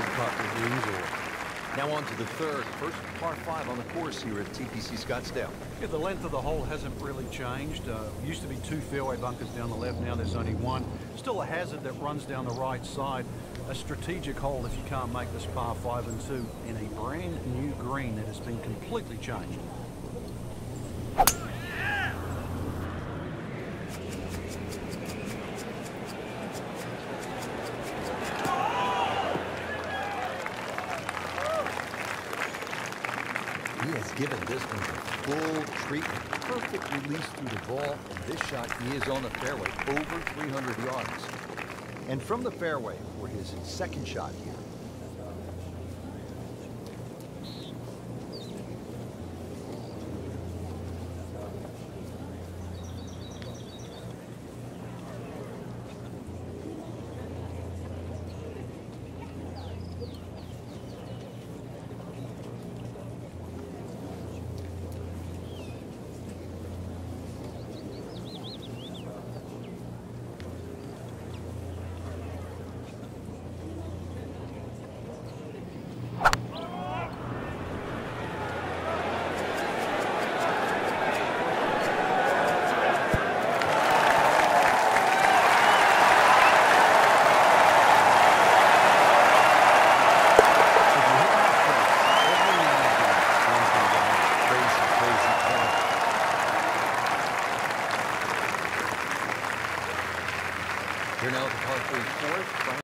putt the easel. Now on to the third, first par five on the course here at TPC Scottsdale. Yeah, the length of the hole hasn't really changed. Uh, used to be two fairway bunkers down the left, now there's only one. Still a hazard that runs down the right side. A strategic hole if you can't make this par five and two in a brand new green that has been completely changed. He has given this one a full treatment. Perfect release through the ball, and this shot he is on the fairway, over 300 yards. And from the fairway for his second shot here, You're now at the par three fourth.